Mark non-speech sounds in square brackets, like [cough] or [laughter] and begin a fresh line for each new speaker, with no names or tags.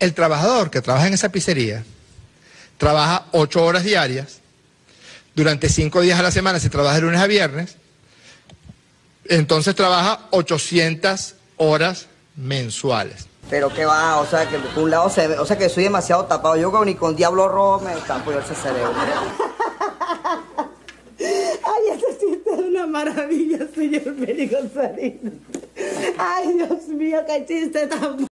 El trabajador que trabaja en esa pizzería trabaja ocho horas diarias, durante cinco días a la semana se trabaja de lunes a viernes, entonces trabaja 800 horas mensuales.
Pero que va, o sea, que por un lado se ve, o sea, que soy demasiado tapado. Yo que ni con Diablo Rojo me estampo yo ese cerebro. [laughs]
Ay, ese chiste es una maravilla, señor médico González. Ay, Dios mío, qué chiste tan